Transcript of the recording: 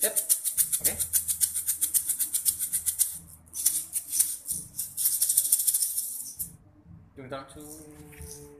Yep. Okay. Doing down to